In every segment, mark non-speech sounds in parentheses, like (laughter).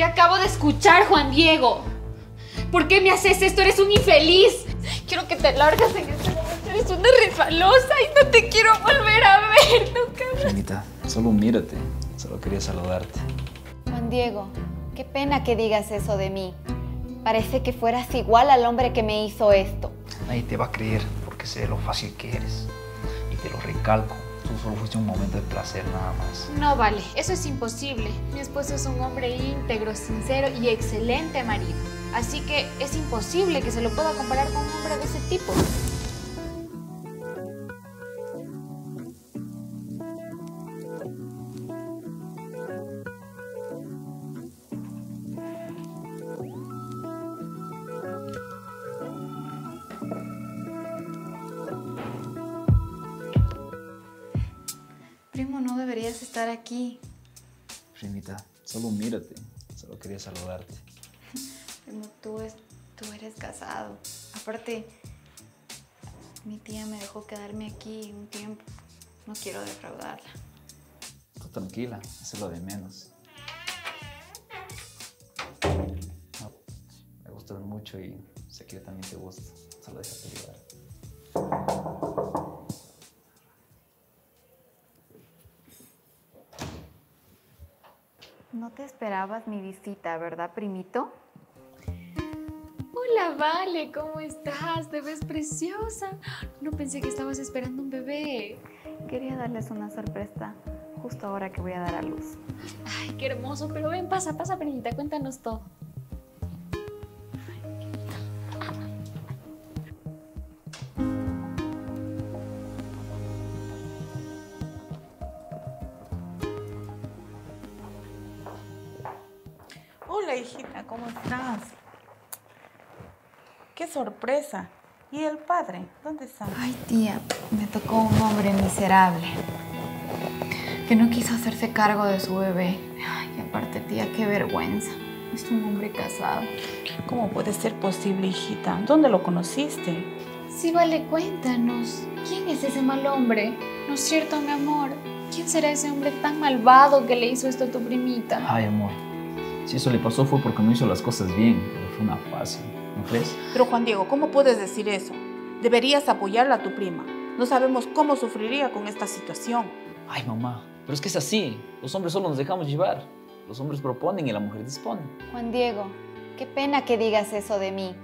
¿Qué acabo de escuchar, Juan Diego? ¿Por qué me haces esto? Eres un infeliz. Quiero que te largas en este momento. Eres una resbalosa y no te quiero volver a ver nunca. Primita, solo mírate. Solo quería saludarte. Juan Diego, qué pena que digas eso de mí. Parece que fueras igual al hombre que me hizo esto. Nadie te va a creer porque sé lo fácil que eres. Y te lo recalco. Solo fuiste un momento de placer nada más. No vale, eso es imposible. Mi esposo es un hombre íntegro, sincero y excelente marido. Así que es imposible que se lo pueda comparar con un hombre de ese tipo. Estar aquí. Primita, solo mírate. Solo quería saludarte. (laughs) Primo, tú, es, tú eres casado. Aparte, mi tía me dejó quedarme aquí un tiempo. No quiero defraudarla. Tú tranquila, eso es lo de menos. No, me gustas mucho y sé que yo también te gusto. Solo déjate ayudar. No te esperabas mi visita, ¿verdad, primito? Hola, Vale, ¿cómo estás? Te ves preciosa. No pensé que estabas esperando un bebé. Quería darles una sorpresa justo ahora que voy a dar a luz. Ay, qué hermoso. Pero ven, pasa, pasa, Peñita, cuéntanos todo. Hola, hijita, ¿cómo estás? ¡Qué sorpresa! ¿Y el padre? ¿Dónde está? Ay, tía, me tocó un hombre miserable que no quiso hacerse cargo de su bebé. Ay, y aparte, tía, qué vergüenza. Es un hombre casado. ¿Cómo puede ser posible, hijita? ¿Dónde lo conociste? Sí, Vale, cuéntanos. ¿Quién es ese mal hombre? ¿No es cierto, mi amor? ¿Quién será ese hombre tan malvado que le hizo esto a tu primita? Ay, amor. Si eso le pasó fue porque no hizo las cosas bien. Pero fue una fácil. ¿No crees? Pero Juan Diego, ¿cómo puedes decir eso? Deberías apoyarla a tu prima. No sabemos cómo sufriría con esta situación. Ay, mamá. Pero es que es así. Los hombres solo nos dejamos llevar. Los hombres proponen y la mujer dispone. Juan Diego, qué pena que digas eso de mí.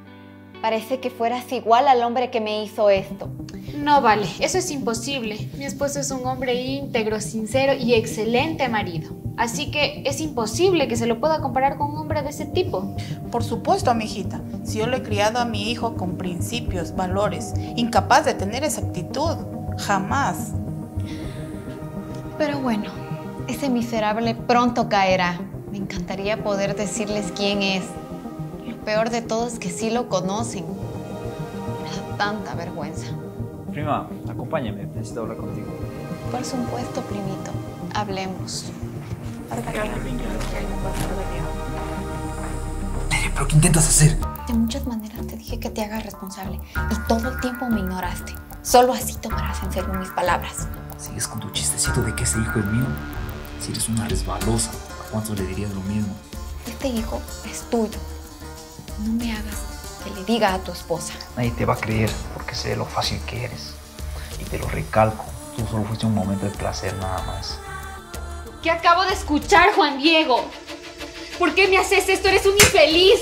Parece que fueras igual al hombre que me hizo esto. No vale, eso es imposible. Mi esposo es un hombre íntegro, sincero y excelente marido. Así que es imposible que se lo pueda comparar con un hombre de ese tipo. Por supuesto, mi hijita. Si yo le he criado a mi hijo con principios, valores, incapaz de tener esa actitud, jamás. Pero bueno, ese miserable pronto caerá. Me encantaría poder decirles quién es. Lo peor de todo es que sí lo conocen. Me da tanta vergüenza. Prima, acompáñame. Necesito hablar contigo. Por supuesto, primito. Hablemos. Tere, ¿pero qué intentas hacer? De muchas maneras te dije que te hagas responsable y todo el tiempo me ignoraste. Solo así tomarás en serio mis palabras. ¿Sigues con tu chistecito de que ese hijo es mío? Si eres una resbalosa, ¿a cuántos le dirías lo mismo? Este hijo es tuyo. No me hagas que le diga a tu esposa. Nadie te va a creer porque sé lo fácil que eres. Y te lo recalco. Tú solo fuiste un momento de placer nada más. ¿Qué acabo de escuchar, Juan Diego? ¿Por qué me haces esto? Eres un infeliz.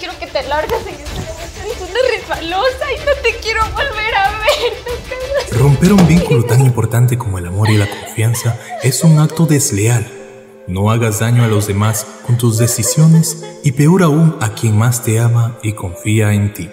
Quiero que te largas en este momento. Eres una resbalosa y no te quiero volver a ver. (laughs) Romper un vínculo tan importante como el amor y la confianza es un acto desleal. No hagas daño a los demás con tus decisiones y peor aún a quien más te ama y confía en ti.